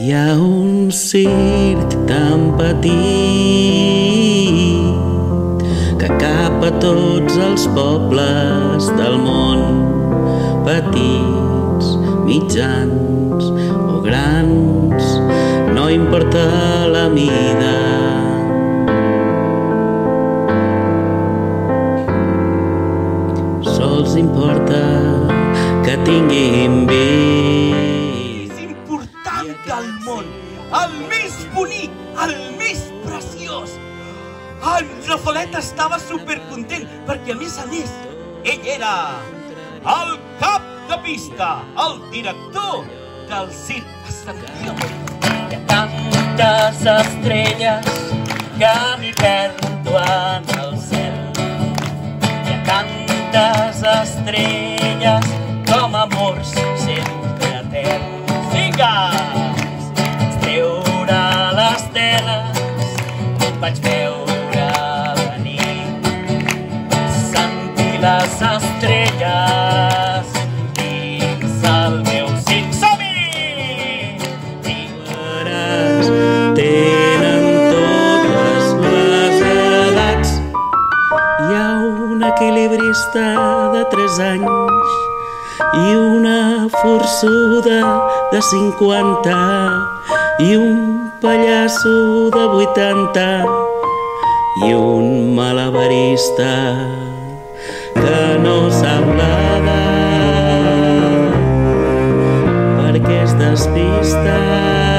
Hi ha un circ tan petit que cap a tots els pobles del món, petits, mitjans o grans, no importa la mida. Sols importa que tinguin vida. El més bonic, el més preciós. En Rafalet estava supercontent perquè, a més a més, ell era el cap de pista, el director del circ de Santiago. Hi ha tantes estrelles que m'hi perdo en el cel. Hi ha tantes estrelles com amors sempre eterns. Digues! Vaig veure venir, sentir les estrelles dins el meu cim. Som-hi! Pares tenen totes les edats. Hi ha un equilibrista de 3 anys i una forçuda de 50 i un pallasso de 80 i un malabarista que no sap nedar perquè es despista